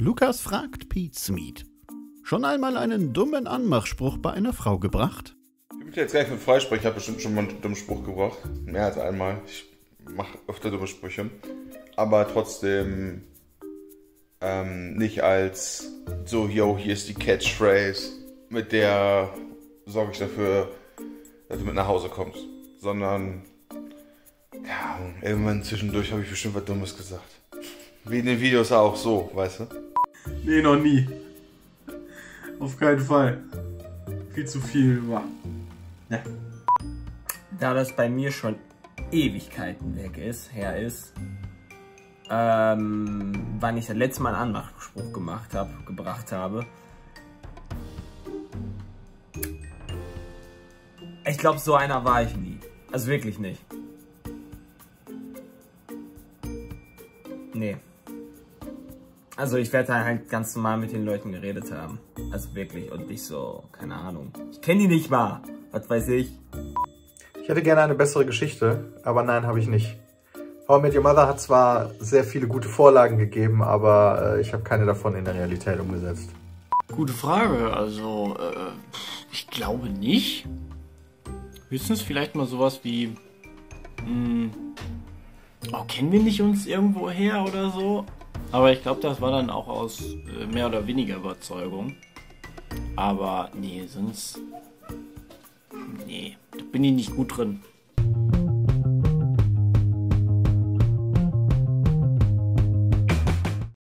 Lukas fragt Pete Smith. Schon einmal einen dummen Anmachspruch bei einer Frau gebracht? Ich will jetzt gleich von freisprechen. Ich habe bestimmt schon mal einen dummen Spruch gebracht. Mehr als einmal. Ich mache öfter dumme Sprüche. Aber trotzdem ähm, nicht als so, yo, hier ist die Catchphrase, mit der sorge ich dafür, dass du mit nach Hause kommst. Sondern, ja, irgendwann zwischendurch habe ich bestimmt was Dummes gesagt. Wie in den Videos auch so, weißt du? Nee, noch nie. Auf keinen Fall. Viel zu viel war. Ne. Da das bei mir schon Ewigkeiten weg ist, her ist, ähm, wann ich das letzte Mal einen Anmachspruch gemacht habe, gebracht habe. Ich glaube, so einer war ich nie. Also wirklich nicht. Nee. Also ich werde halt ganz normal mit den Leuten geredet haben. Also wirklich und nicht so, keine Ahnung. Ich kenne die nicht mal. Was weiß ich. Ich hätte gerne eine bessere Geschichte, aber nein, habe ich nicht. How I Met Your Mother hat zwar sehr viele gute Vorlagen gegeben, aber äh, ich habe keine davon in der Realität umgesetzt. Gute Frage. Also, äh, ich glaube nicht. Höchstens vielleicht mal sowas wie, mh, oh, kennen wir nicht uns irgendwo her oder so? Aber ich glaube, das war dann auch aus äh, mehr oder weniger Überzeugung. Aber nee, sonst, nee, da bin ich nicht gut drin.